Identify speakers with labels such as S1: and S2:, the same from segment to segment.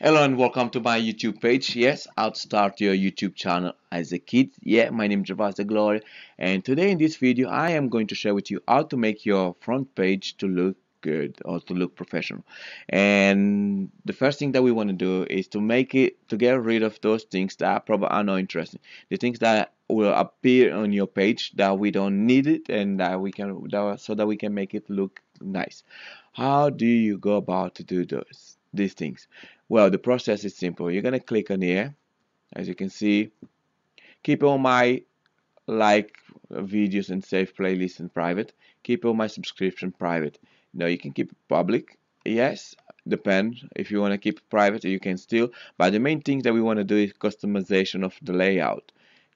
S1: Hello and welcome to my YouTube page. Yes, I'll start your YouTube channel as a kid. Yeah, my name is Gervasio Da Gloria and today in this video I am going to share with you how to make your front page to look good or to look professional. And the first thing that we want to do is to make it to get rid of those things that probably are not interesting. The things that will appear on your page that we don't need it and that we can that, so that we can make it look nice. How do you go about to do those? these things? Well, the process is simple. You're going to click on here. As you can see, keep all my like videos and save playlists in private. Keep all my subscription private. Now you can keep it public. Yes, depend. If you want to keep it private, you can still. But the main thing that we want to do is customization of the layout.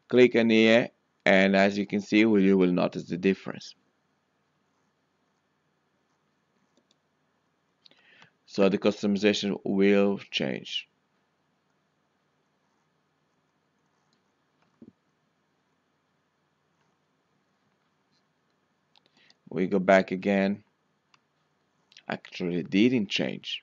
S1: Click on here and as you can see, you will notice the difference. So the customization will change. We go back again. Actually didn't change.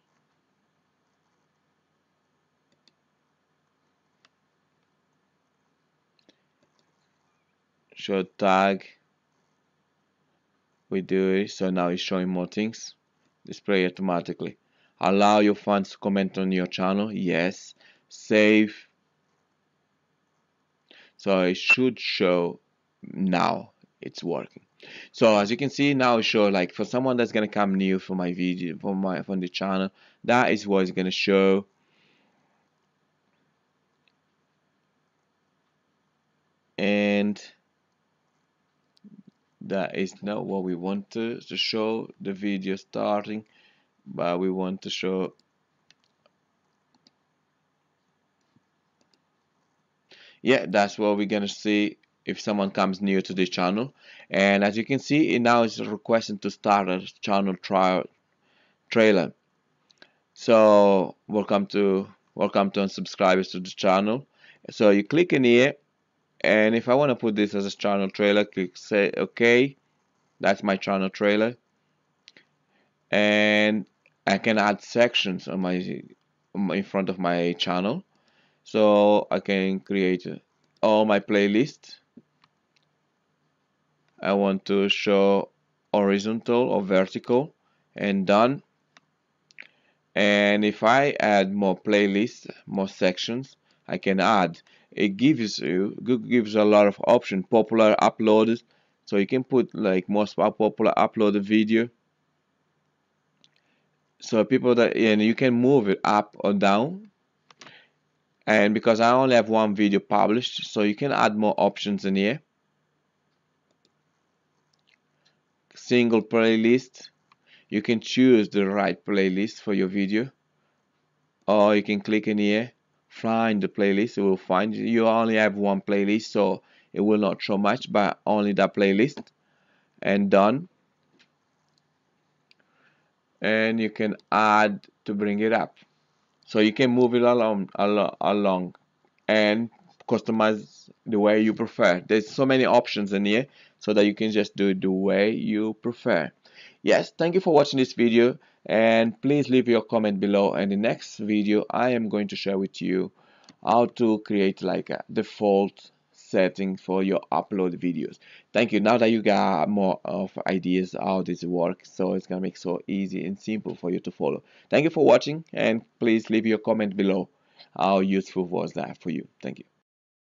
S1: Show tag. We do it. So now it's showing more things. Display automatically allow your fans to comment on your channel. Yes. Save. So it should show now it's working. So as you can see now it show like for someone that's gonna come new for my video for my from the channel that is what it's gonna show. And that is not what we want to, to show the video starting but we want to show yeah that's what we're gonna see if someone comes new to this channel. And as you can see it now is requesting to start a channel trial trailer. So welcome to welcome to subscribers to the channel. So you click in here and if I want to put this as a channel trailer click say okay that's my channel trailer. And I can add sections on my in front of my channel. So I can create all my playlists. I want to show horizontal or vertical and done. And if I add more playlists more sections I can add. It gives you gives a lot of options popular uploaded. So you can put like most popular uploaded video so people that and you can move it up or down. And because I only have one video published so you can add more options in here. Single playlist. You can choose the right playlist for your video. Or you can click in here find the playlist it will find you only have one playlist so it will not show much but only that playlist. And done and you can add to bring it up. So you can move it along along, along and customize the way you prefer. There's so many options in here so that you can just do it the way you prefer. Yes thank you for watching this video and please leave your comment below. And the next video I am going to share with you how to create like a default setting for your upload videos. Thank you. Now that you got more of ideas how this works so it's gonna make so easy and simple for you to follow. Thank you for watching and please leave your comment below. How useful was that for you? Thank you